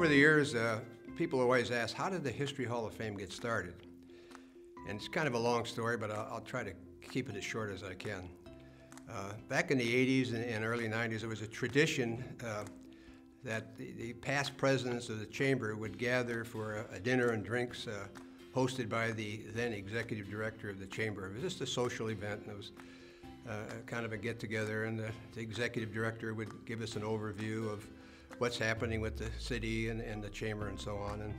over the years, uh, people always ask, how did the History Hall of Fame get started? And it's kind of a long story, but I'll, I'll try to keep it as short as I can. Uh, back in the 80s and, and, early 90s, there was a tradition uh, that the, the, past presidents of the chamber would gather for a, a dinner and drinks uh, hosted by the then executive director of the chamber. It was just a social event, and it was uh, kind of a get-together, and the, the, executive director would give us an overview of what's happening with the city and, and the chamber and so on. And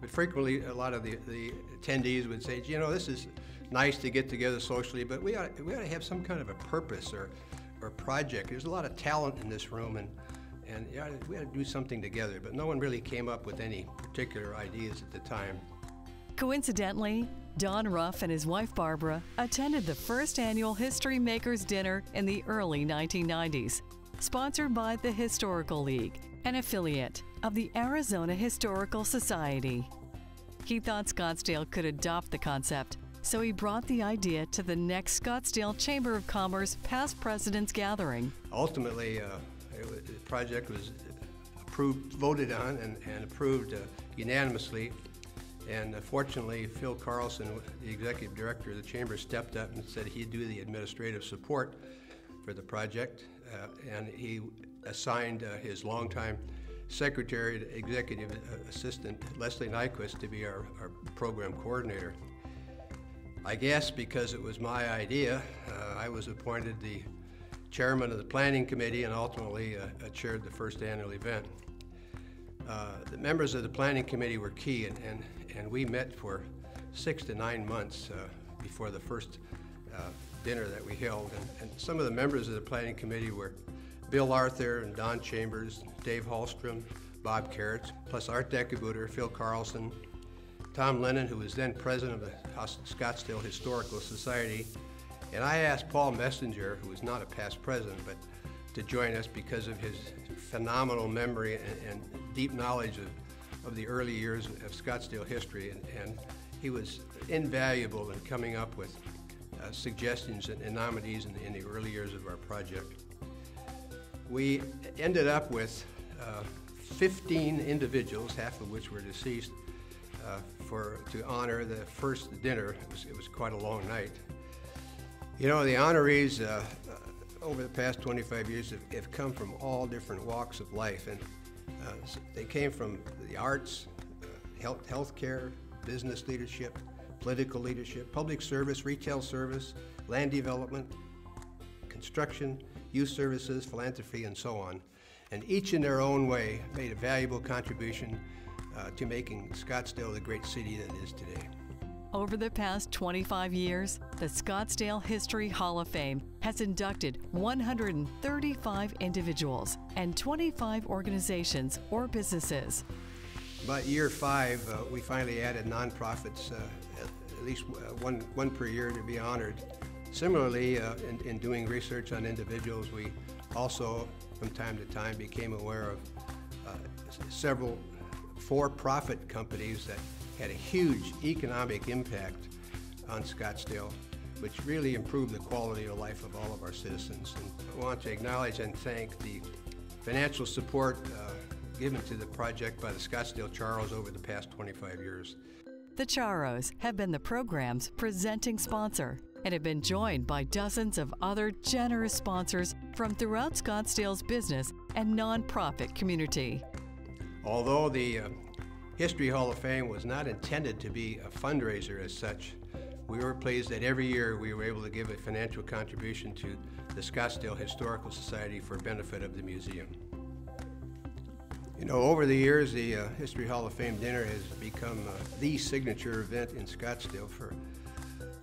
but frequently, a lot of the, the attendees would say, you know, this is nice to get together socially, but we ought, we ought to have some kind of a purpose or, or project. There's a lot of talent in this room, and, and yeah, we ought to do something together. But no one really came up with any particular ideas at the time. Coincidentally, Don Ruff and his wife Barbara attended the first annual History Makers Dinner in the early 1990s, sponsored by the Historical League, an affiliate of the Arizona Historical Society. He thought Scottsdale could adopt the concept, so he brought the idea to the next Scottsdale Chamber of Commerce Past Presidents Gathering. Ultimately, uh, the project was approved, voted on, and, and approved uh, unanimously. And uh, fortunately, Phil Carlson, the executive director of the chamber, stepped up and said he'd do the administrative support for the project. Uh, and he assigned uh, his longtime Secretary Executive Assistant Leslie Nyquist to be our, our program coordinator. I guess because it was my idea, uh, I was appointed the chairman of the planning committee and ultimately uh, chaired the first annual event. Uh, the members of the planning committee were key and, and, and we met for six to nine months uh, before the first uh, dinner that we held. And, and some of the members of the planning committee were Bill Arthur and Don Chambers, Dave Hallstrom, Bob Carrots, plus Art DeCabooter, Phil Carlson, Tom Lennon, who was then president of the Scottsdale Historical Society, and I asked Paul Messenger, who was not a past president, but to join us because of his phenomenal memory and, and deep knowledge of, of the early years of Scottsdale history. And, and he was invaluable in coming up with uh, suggestions and, and nominees in, in, the early years of our project. We ended up with uh, 15 individuals, half of which were deceased, uh, for to honor the first dinner. It was, it was, quite a long night. You know, the honorees uh, uh over the past 25 years have, have, come from all different walks of life, and uh, they came from the arts, health, healthcare, business leadership, political leadership, public service, retail service, land development, construction, youth services, philanthropy, and so on. And each in their own way made a valuable contribution uh, to making Scottsdale the great city that it is today. Over the past 25 years, the Scottsdale History Hall of Fame has inducted 135 individuals and 25 organizations or businesses. About year five, uh, we finally added nonprofits, uh, at least uh, one, one per year to be honored. Similarly, uh, in, in, doing research on individuals, we also, from time to time, became aware of uh, several for-profit companies that had a huge economic impact on Scottsdale, which really improved the quality of life of all of our citizens. And I want to acknowledge and thank the financial support uh, given to the project by the Scottsdale Charros over the past 25 years. The Charros have been the program's presenting sponsor and have been joined by dozens of other generous sponsors from throughout Scottsdale's business and nonprofit community. Although the uh, History Hall of Fame was not intended to be a fundraiser as such, we were pleased that every year we were able to give a financial contribution to the Scottsdale Historical Society for benefit of the museum. You know, over the years, the uh, History Hall of Fame dinner has become uh, the signature event in Scottsdale for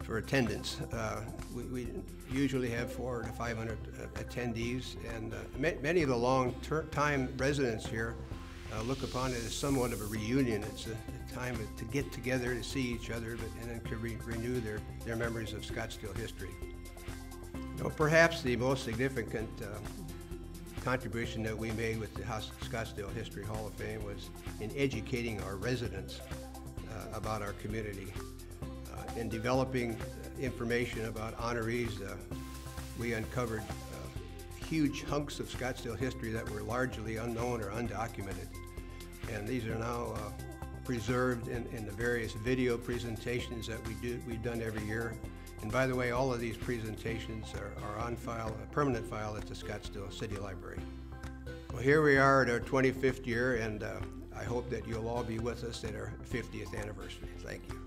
for attendance. Uh, we, we, usually have four to 500 uh, attendees, and uh, ma many of the long-time residents here uh, look upon it as somewhat of a reunion. It's a, a time to get together to see each other, but, and then to re renew their, their memories of Scottsdale history. You know, perhaps the most significant contribution that we made with the Scottsdale History Hall of Fame was in educating our residents uh, about our community in developing information about honorees, uh, we uncovered uh, huge hunks of Scottsdale history that were largely unknown or undocumented. and these are now uh, preserved in, in the various video presentations that we do, we've done every year. And by the way, all of these presentations are, are on file, a permanent file at the Scottsdale City Library. Well, here we are at our 25th year, and uh, I hope that you'll all be with us at our 50th anniversary. Thank you.